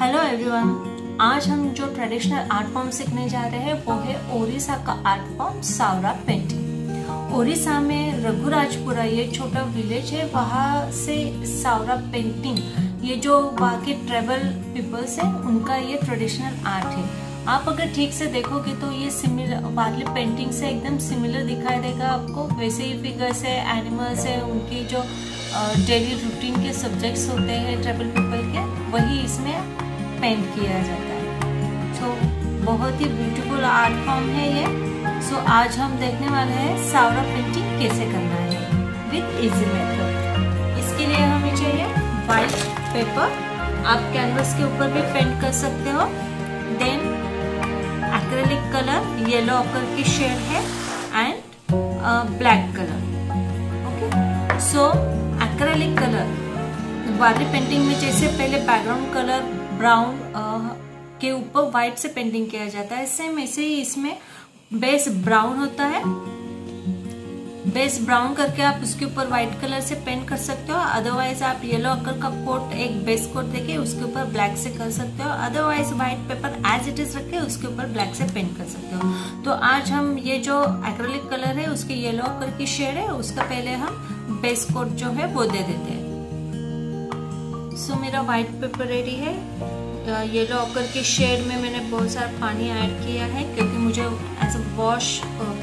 Hello everyone आज हम जो ट्रेडिशनल आर्ट फॉर्म सीखने जा रहे हैं, वो है ओडिशा का art form Saora painting Odisha में रघुराजपुरा, ये छोटा विलेज है, वहाँ से सावरा पेंटिंग ये जो वहाँ के ट्रेवल पीपल्स है, उनका ये ट्रेडिशनल आर्ट है। आप अगर ठीक से देखोगे तो ये सिमिलर वार्ली पेंटिंग से एकदम सिमिलर दिखाई देगा आपको। वैसे ही फिगर्स है एनिमल्स है, उनकी जो डेली रूटीन के सब्जेक्ट्स होते हैं ट्रेवल पीपल के, वही इसमें पेंट किया जाता है। So, बहुत ही ब्यूटीफुल आर्ट फॉर्म है ये। सो so, आज हम देखने वाले हैं सावरा पेंटिंग कैसे करना है विथ इजी मेथड इसके लिए हमें चाहिए वाइट पेपर आप कैनवस के ऊपर भी पेंट कर सकते हो। Then acrylic colour yellow ochre की शेड है and black colour okay so acrylic colour वाली पेंटिंग में जैसे पहले बैकग्राउंड कलर ब्राउन के ऊपर व्हाइट से पेंटिंग किया जाता है। सेम ऐसे ही इसमें बेस ब्राउन होता है। बेस ब्राउन करके आप उसके ऊपर व्हाइट कलर से पेंट कर सकते हो। अदरवाइज़ आप येलो अकर का कोट, एक बेस कोट देके उसके ऊपर ब्लैक से कर सकते हो। Otherwise white paper as it is रखे उसके ऊपर ब्लैक से पेंट कर सकते हो। तो आज हम ये जो एक्रेलिक कलर है, उसके येलो अकर की शेड है, उसका पहले हम बेस कोट जो है वो दे देते हैं। सो so, मेरा वाइट पेपर रेडी है। येलो ऑकर के शेड में मैंने बहुत सारा पानी ऐड किया है क्योंकि मुझे एज अ वॉश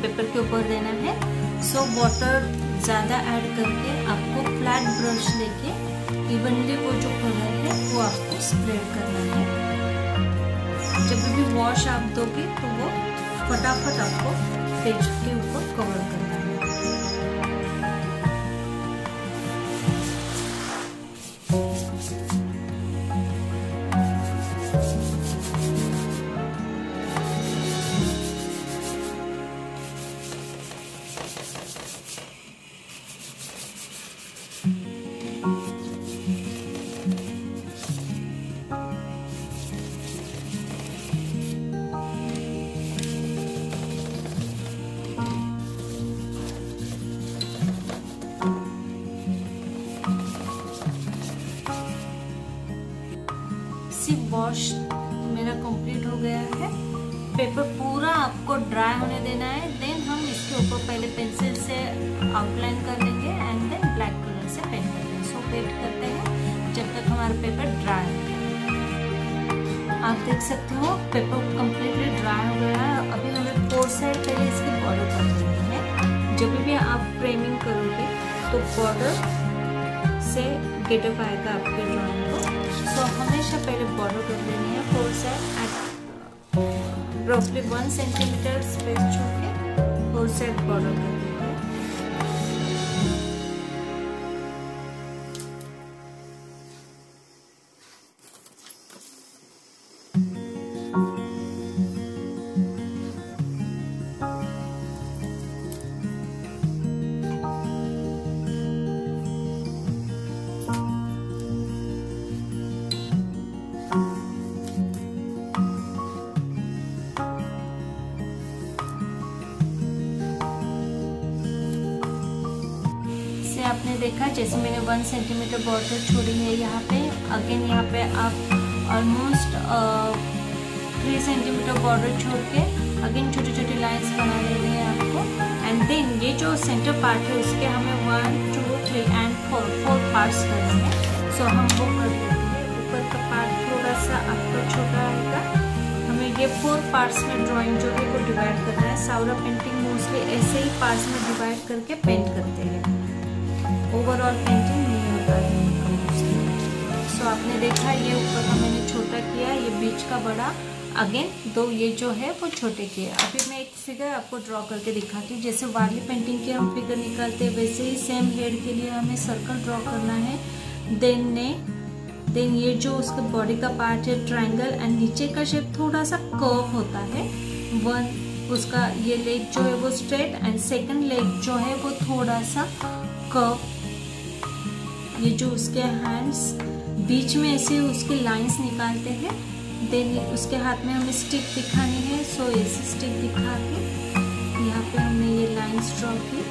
पेपर के ऊपर देना है। सो so, वाटर ज़्यादा ऐड करके आपको फ्लैट ब्रश लेके इवनली वो जो कलर है वो आपको स्प्रेड करना है। जब भी वॉश आप दोगे तो वो फटाफट आपको पेज के ऊपर कवर करना है सी वॉश मेरा कंप्लीट हो गया है। पेपर पूरा आपको ड्राई होने देना है। देन हम इसके ऊपर पहले पेंसिल से आउटलाइन कर लेंगे एंड देन ब्लैक कलर से पेंट कर लेंगे सो वेट करते हैं जब तक हमारा पेपर ड्राई हो आप देख सकते हो पेपर कम्प्लीटली ड्राई हो गया है। अभी हमें फोर साइड पहले इसकी बॉर्डर कर देनी है जब भी आप फ्रेमिंग करोगे तो बॉर्डर से गेटअप आएगा आपके ड्राइंग को सो so, हमेशा पहले बॉर्डर कर लेनी है फोर साइड एट रफली वन सेंटीमीटर स्पेस छोड़ के फोर साइड बॉर्डर कर देखा, जैसे मैंने वन सेंटीमीटर बॉर्डर छोड़ी है यहाँ पे। अगेन यहाँ पे आप ऑलमोस्ट थ्री सेंटीमीटर बॉर्डर छोड़ के अगेन छोटी छोटे लाइंस बना लेनी है आपको। एंड देन ये जो सेंटर पार्ट है, उसके हमें one two three and four four parts करने हैं। सो हम वो कर देते हैं। ऊपर का पार्ट थोड़ा सा आपको छोटा आएगा। हमें ये फोर पार्ट्स में ड्राइंग जो है वो डिवाइड करना है। सावरा पेंटिंग मोस्टली ऐसे ही पार्ट्स में डिवाइड करके पेंट करते हैं। ओवरऑल पेंटिंग नहीं होता है सो आपने देखा, ये ऊपर का मैंने छोटा किया, ये बीच का बड़ा। अगेन दो ये जो है, वो छोटे किए। अभी मैं एक फिगर आपको ड्रॉ करके दिखाती हूँ। जैसे वार्ली पेंटिंग के हम फिगर निकालते हैं, वैसे ही सेम हेड के लिए हमें सर्कल ड्रॉ करना है। देन ने देन ये जो उसका बॉडी का पार्ट है ट्राइंगल एंड नीचे का शेप थोड़ा सा कर्व होता है। वन उसका ये लेग जो है, वो स्ट्रेट एंड सेकंड लेग जो है, वो थोड़ा सा कर्व ये जो उसके हैंड्स बीच में ऐसे उसके लाइंस निकालते हैं देन उसके हाथ में हमें स्टिक दिखानी है सो ऐसे स्टिक दिखा के यहाँ पे हमने ये लाइंस ड्रॉ की।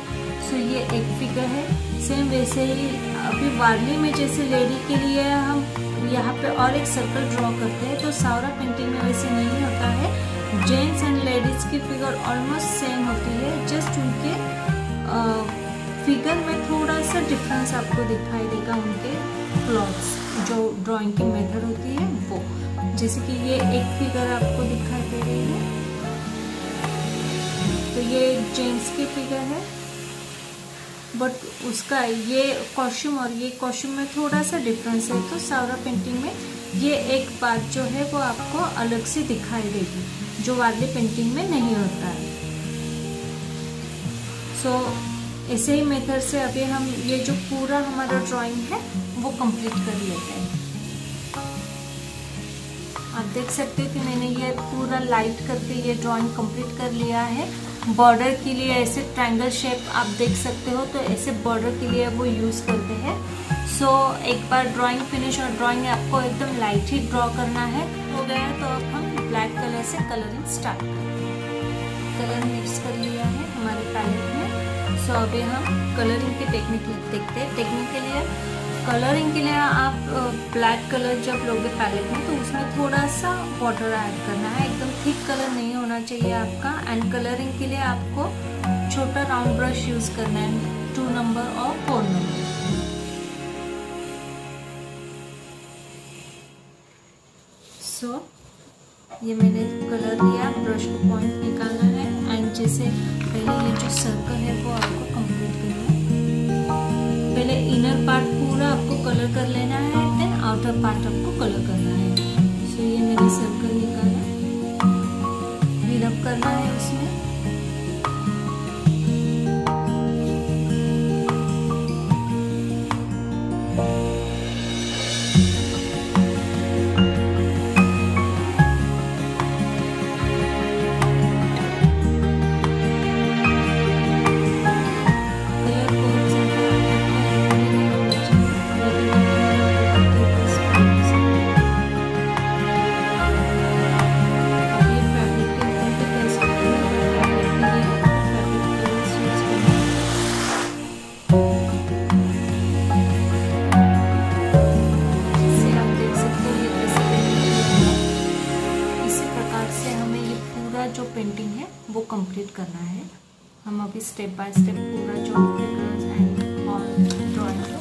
सो ये एक फिगर है सेम वैसे ही अभी वार्ली में जैसे लेडी के लिए हम यहाँ पे और एक सर्कल ड्रॉ करते हैं तो सावरा पेंटिंग में वैसे नहीं होता है। जेंट्स एंड लेडीज़ की फिगर ऑलमोस्ट सेम होती है जस्ट उनके फिगर में थोड़ा सा डिफरेंस आपको दिखाई देगा उनके क्लॉथ्स जो ड्राइंग की मेथड होती है वो। जैसे कि ये एक फिगर आपको दिखाई दे रही है। तो ये जेंट्स की फिगर है। बट उसका ये कॉस्ट्यूम और ये कॉस्ट्यूम में थोड़ा सा डिफरेंस है तो सावरा पेंटिंग में ये एक बात जो है वो आपको अलग से दिखाई देगी जो वार्ली पेंटिंग में नहीं होता है। सो so, ऐसे ही मेथड से अभी हम ये जो पूरा हमारा ड्राइंग है वो कंप्लीट कर लेते हैं। आप देख सकते हो कि मैंने ये पूरा लाइट करके ये ड्राइंग कंप्लीट कर लिया है। बॉर्डर के लिए ऐसे ट्रायंगल शेप आप देख सकते हो तो ऐसे बॉर्डर के लिए वो यूज़ करते हैं। सो so, एक बार ड्राइंग फिनिश और ड्राइंग आपको एकदम लाइट ही ड्रॉ करना है। हो गया तो अब हम ब्लैक कलर से कलरिंग स्टार्ट कलर मिक्स कर लिया है हमारे पैलेट सो अभी हम कलरिंग की टेक्निक देखते हैं। टेक्निक के लिए कलरिंग के लिए आप ब्लैक कलर जब लोगे पैलेट में तो उसमें थोड़ा सा वाटर ऐड करना है। एकदम थिक कलर नहीं होना चाहिए आपका। एंड कलरिंग के लिए आपको छोटा राउंड ब्रश यूज़ करना है। टू नंबर और फोर नंबर सो ये मैंने कलर लिया ब्रश को पॉइंट निकालना है। एंड जैसे पहले ये जो सर्कल है वो आपको कंप्लीट करना है। पहले इनर पार्ट पूरा आपको कलर कर लेना है देन आउटर पार्ट आपको कलर करना है। सो so, ये मेरा सर्कल निकाला। फिलअप करना है उसमें। कंप्लीट करना है। हम अभी स्टेप बाय स्टेप पूरा figures and drawing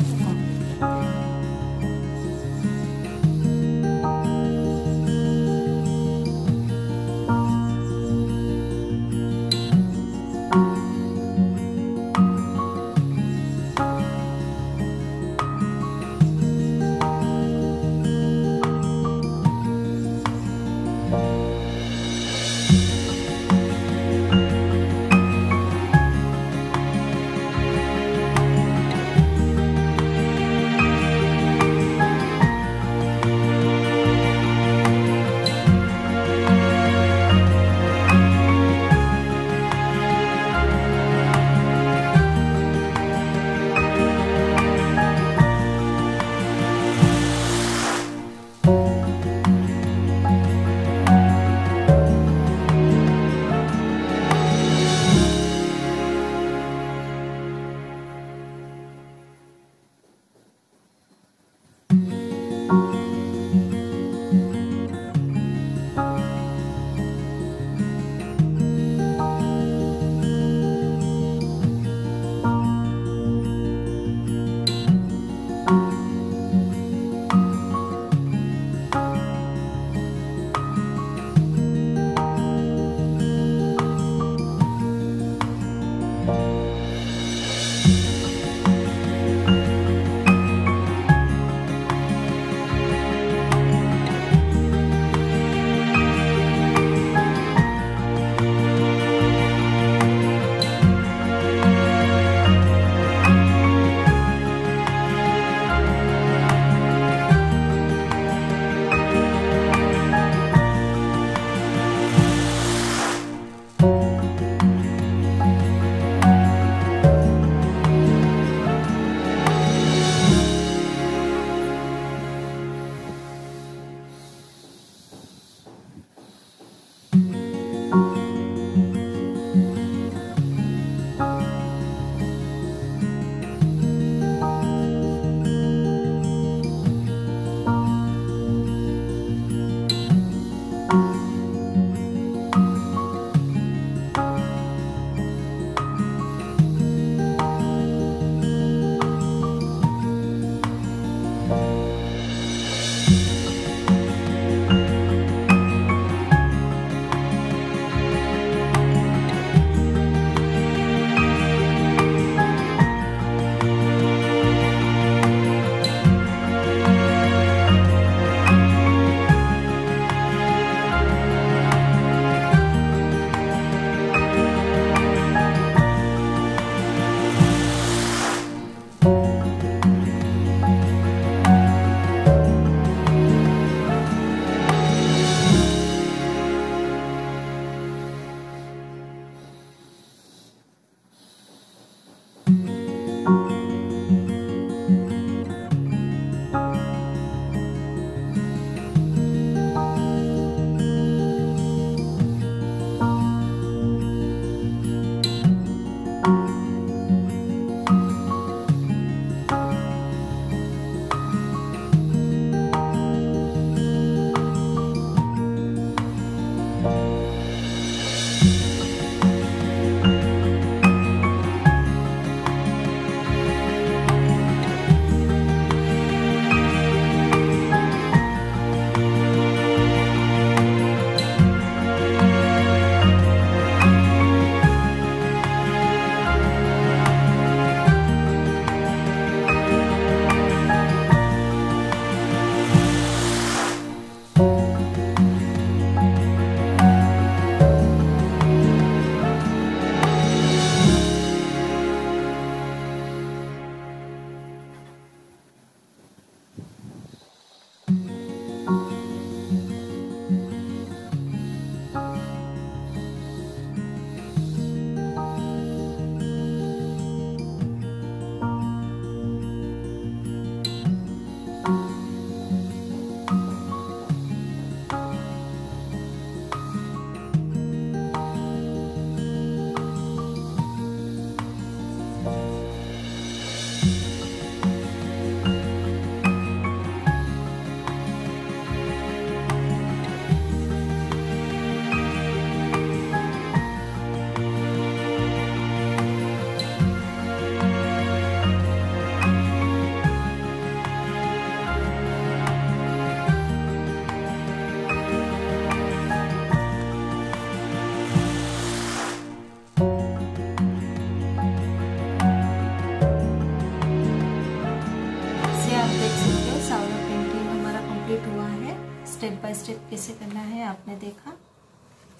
by step कैसे करना है, आपने देखा।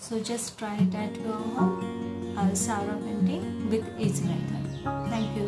So just try that your Saora painting with is writer thank you